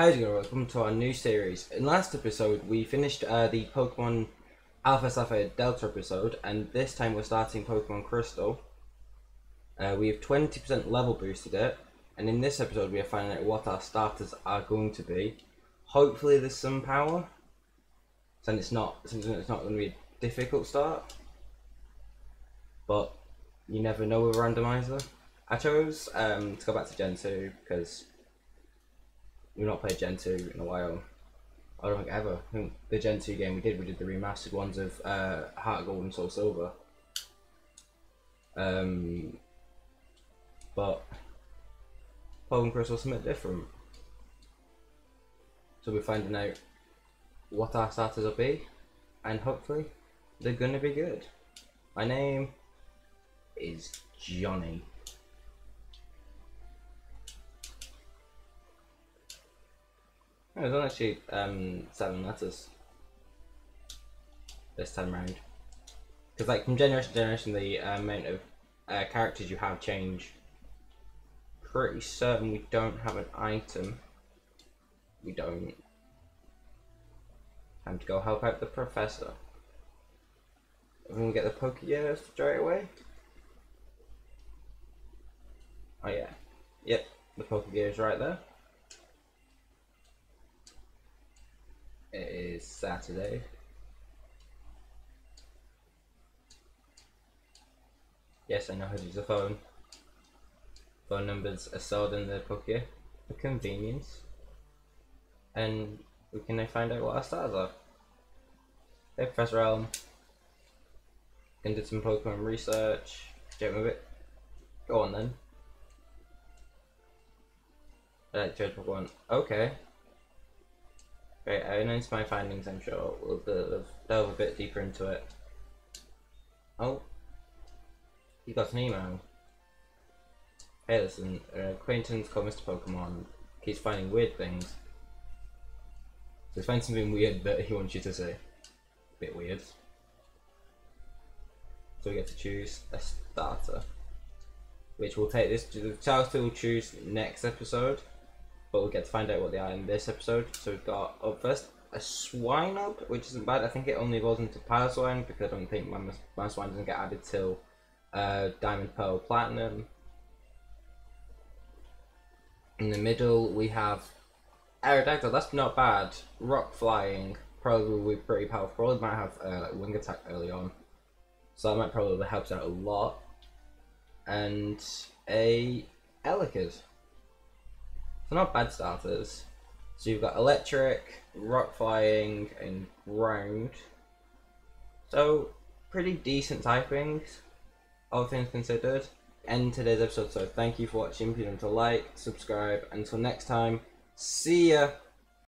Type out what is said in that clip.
How's it going? Welcome to our new series. In last episode, we finished uh, the Pokemon Alpha Sapphire Delta episode, and this time we're starting Pokemon Crystal. Uh, we have 20% level boosted it, and in this episode, we are finding out what our starters are going to be. Hopefully, there's some power, since it's not, since it's not going to be a difficult start. But you never know with a randomizer. I chose um, to go back to Gen 2 because we've not played Gen 2 in a while. I don't think ever. I think the Gen 2 game we did, we did the remastered ones of uh, Heart Gold and Soul Silver. Um, but Pokemon Crystal is something different. So we're finding out what our starters will be, and hopefully they're gonna be good. My name is Johnny. There's only actually um, seven letters this time round. Because like from generation to generation, the uh, amount of uh, characters you have change. Pretty certain we don't have an item. We don't. Time to go help out the professor. We're gonna get the Pokegear straight away. Oh yeah, yep, the Pokegear is right there. It is Saturday. Yes, I know how to use a phone. Phone numbers are sold in the Poké for convenience. And we can now find out what our stars are. Hey, Professor Elm. Can do some Pokemon research. Get with it. Go on then. Like Judge Pokemon. Okay. I announced my findings, I'm sure. We'll delve, a bit deeper into it. Oh. You got an email. Hey, listen, uh, acquaintance called Mr. Pokemon keeps finding weird things. So he's finding something weird that he wants you to say. Bit weird. So we get to choose a starter. Which will take this to the child will choose next episode but we'll get to find out what they are in this episode. So we've got up first a Swinub, which isn't bad. I think it only evolves into Piloswine because I don't think my, Mamoswine doesn't get added till uh, Diamond, Pearl, Platinum. In the middle we have Aerodactyl, that's not bad. Rock Flying, probably will be pretty powerful. Probably might have uh, like Wing Attack early on. So that might probably help out a lot. And a Elekid. So not bad starters. So you've got electric, rock flying, and ground. So pretty decent typings, all things considered. End today's episode. So thank you for watching. Please don't to like, subscribe. Until next time, see ya.